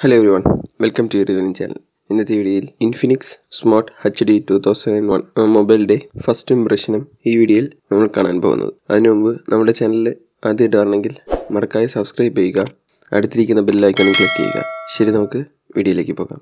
Hello everyone welcome to revealing channel ഇന്നത്തെ വീഡിയോയിൽ Infinix smart H D two thousand one മൊബൈലിന്റെ first ഇംപ്രഷനും ഈ വീഡിയോയിൽ നമ്മൾ കാണാൻ പോകുന്നത്. അതിനു മുമ്പ് നമ്മുടെ ചാനലിൽ ആദ്യമായിട്ടാണെങ്കിൽ മറക്കാതെ സബ്സ്ക്രൈബ് ചെയ്യുക അടുത്തിരിക്കുന്ന ബെല്ലൈക്കണും ക്ലിക്ക് ചെയ്യുക. ശരി നമുക്ക് വീഡിയോയിലേക്ക് പോകാം.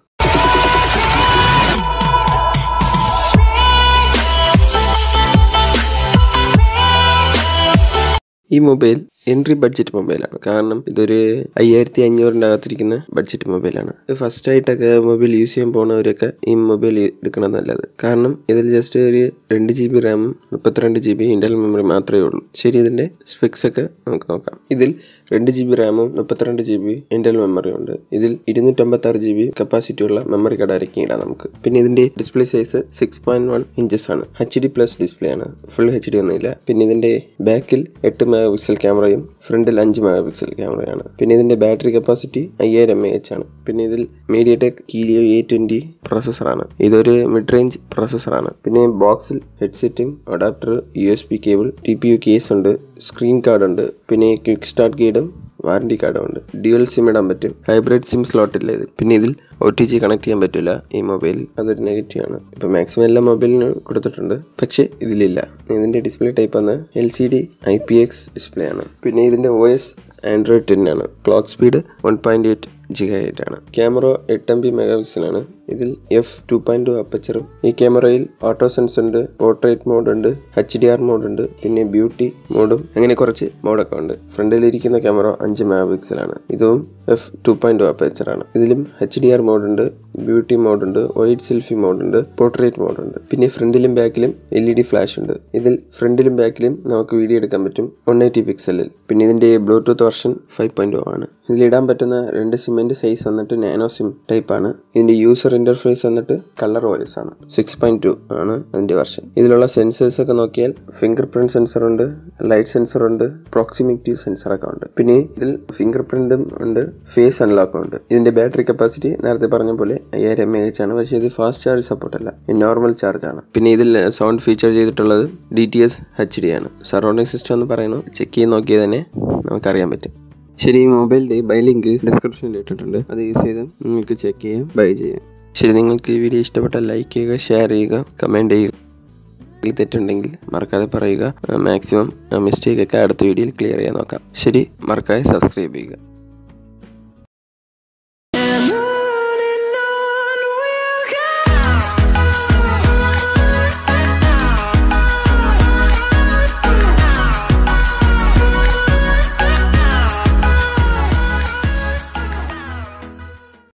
ഈ മൊബൈൽ എൻട്രി ബഡ്ജറ്റ് മൊബൈലാണ്. കാരണം ഇതൊരു അയ്യായിരത്തി അഞ്ഞൂറിന്റെ അകത്തിരിക്കുന്ന ബഡ്ജറ്റ് മൊബൈലാണ്. ഇത് ഫസ്റ്റ് ആയിട്ടൊക്കെ മൊബൈൽ യൂസ് ചെയ്യാൻ പോകുന്നവരൊക്കെ ഈ മൊബൈൽ എടുക്കണം നല്ലത്. കാരണം ഇതിൽ ജസ്റ്റ് ഒരു രണ്ട് ജി ബി റാമും മുപ്പത്തിരണ്ട് ജി ബി ഇന്റർണൽ മെമ്മറി മാത്രമേ ഉള്ളൂ. ശരി ഇതിന്റെ സ്പെക്സ് ഒക്കെ നമുക്ക് നോക്കാം. ഇതിൽ രണ്ട് ജി ബി റാമും മുപ്പത്തിരണ്ട് ജി ബി ഇന്റർണൽ മെമ്മറി ഉണ്ട്. ഇതിൽ ഇരുന്നൂറ്റമ്പത്തി ആറ് ജി ബി കപ്പാസിറ്റി ഉള്ള മെമ്മറി കാർഡ് ആയിരിക്കും ഇടാം നമുക്ക്. പിന്നെ ഇതിന്റെ display size six point one inches ആണ്. എച്ച് ഡി പ്ലസ് ഡിസ്പ്ലേ ആണ്. ഫുൾ എച്ച് ഡി ഒന്നുമില്ല. പിന്നെ ഇതിന്റെ ബാക്കിൽ എട്ട് മെഗാ പിക്സൽ ക്യാമറയും ഫ്രണ്ടിൽ അഞ്ച് മെഗാ പിക്സൽ ക്യാമറയാണ്. പിന്നെ ഇതിന്റെ ബാറ്ററി കപ്പാസിറ്റി അയ്യായിരം എം എച്ച് ആണ്. പിന്നെ ഇതിൽ MediaTek Helio A twenty പ്രോസസ്സറാണ് ഇതൊരു മിഡ് റേഞ്ച് പ്രോസസ്സറാണ് പിന്നെ ബോക്സിൽ ഹെഡ്സെറ്റും adapter U S B cable T P U case ഉണ്ട് സ്ക്രീൻ കാർഡ് ഉണ്ട് പിന്നെ ക്വിക്ക് സ്റ്റാർട്ട് ഗൈഡും വാറണ്ടി കാർഡും ഉണ്ട് ഡ്യുവൽ സിം ഇടാൻ പറ്റും. ഹൈബ്രിഡ് സിം സ്ലോട്ട് ഇല്ല ഇത്. പിന്നെ ഇതിൽ ഒ ടി ജി കണക്ട് ചെയ്യാൻ പറ്റില്ല ഈ മൊബൈലിൽ അതൊരു നെഗറ്റീവ് ആണ്. ഇപ്പം മാക്സിമം എല്ലാ മൊബൈലിനും കൊടുത്തിട്ടുണ്ട്. പക്ഷേ ഇതിലില്ല. ഇതിന്റെ ഡിസ്പ്ലേ ടൈപ്പ് ആണ് L C D I P X display ആണ്. പിന്നെ ഇതിന്റെ ഒ എസ് ആൻഡ്രോയിഡ് ടെൻ ആണ്. Clock speed one point eight giga eight ആണ്. ക്യാമറ എട്ട് എം ബി മെഗാ പിക്സലാണ് ഇതിൽ എഫ് ടു പോയിന്റ് ടു അപ്പച്ചറും ഈ ക്യാമറയിൽ ഓട്ടോ സെൻസ് ഉണ്ട് പോർട്രേറ്റ് മോഡ് ഉണ്ട് എച്ച് ഡി ആർ മോഡ് ഉണ്ട് പിന്നെ ബ്യൂട്ടി മോഡും അങ്ങനെ കുറച്ച് മോഡൊക്കെ ഉണ്ട്. ഫ്രണ്ടിലിരിക്കുന്ന ക്യാമറ അഞ്ച് മെഗാ പിക്സലാണ് ഇതും എഫ് ടു പോയിന്റ് ടു അപ്പച്ചറാണ് ഇതിലും എച്ച് ഡി ആർ മോഡ് ഉണ്ട് ബ്യൂട്ടി മോഡ് ഉണ്ട് വൈറ്റ് സെൽഫി മോഡ് ഉണ്ട് പോർട്രേറ്റ് മോഡ് ഉണ്ട് പിന്നെ ഫ്രണ്ടിലും ബാക്കിലും എൽ ഇ ഡി ഫ്ലാഷ് ഉണ്ട്. ഇതിൽ ഫ്രണ്ടിലും ബാക്കിലും നമുക്ക് വീഡിയോ എടുക്കാൻ പറ്റും വൺ എയ്റ്റി പിക്സലിൽ പിന്നെ ഇതിന്റെ ബ്ലൂടൂത്ത് വെർഷൻ ഫൈവ് പോയിന്റ് ആണ്. ഇതിലിടാൻ പറ്റുന്ന രണ്ട് സിമ്മിന്റെ സൈസ് വന്നിട്ട് നാനോ സിം ടൈപ്പ് ആണ്. ഇതിന്റെ യൂസർ ഇന്റർഫേസ് വന്നിട്ട് കളർ വോയിസ് ആണ്. സിക്സ് പോയിന്റ് ടു ആണ് അതിന്റെ വെർഷൻ ഇതിലുള്ള സെൻസേഴ്സ് ഒക്കെ നോക്കിയാൽ ഫിംഗർ പ്രിന്റ് സെൻസർ ഉണ്ട് ലൈറ്റ് സെൻസർ ഉണ്ട് പ്രോക്സിമിറ്റി സെൻസർ ഒക്കെ ഉണ്ട്. പിന്നെ ഇതിൽ ഫിംഗർ പ്രിന്റും ഉണ്ട് ഫേസ് അൺലോക്കും ഉണ്ട്. ഇതിന്റെ ബാറ്ററി കപ്പാസിറ്റി നേരത്തെ പറഞ്ഞ പോലെ എച്ച് ആണ്. പക്ഷേ ഇത് ഫാസ്റ്റ് ചാർജ് സപ്പോർട്ട് അല്ല. നോർമൽ ചാർജ് ആണ്. പിന്നെ ഇതിൽ സൗണ്ട് ഫീച്ചർ ചെയ്തിട്ടുള്ളത് D T S H D ആണ്. സറൗണ്ടിങ് സിസ്റ്റം എന്ന് പറയുന്നു. ചെക്ക് ചെയ്ത് നോക്കിയാൽ തന്നെ നമുക്കറിയാൻ പറ്റും. ശരി ഈ മൊബൈലിന്റെ ബൈ ലിങ്ക് ഡിസ്ക്രിപ്ഷനിൽ ഇട്ടിട്ടുണ്ട്. അത് യൂസ് ചെയ്ത് നിങ്ങൾക്ക് ചെക്ക് ചെയ്യാം ബൈ ചെയ്യാം. ശരി നിങ്ങൾക്ക് ഈ വീഡിയോ ഇഷ്ടപ്പെട്ട ലൈക്ക് ചെയ്യുക ഷെയർ ചെയ്യുക കമന്റ് ചെയ്യുക. തെറ്റുണ്ടെങ്കിൽ മറക്കാതെ പറയുക. മാക്സിമം മിസ്റ്റേക്ക് ഒക്കെ അടുത്ത വീഡിയോയിൽ ക്ലിയർ ചെയ്യാൻ നോക്കാം. ശരി മറക്കാതെ സബ്സ്ക്രൈബ് ചെയ്യുക.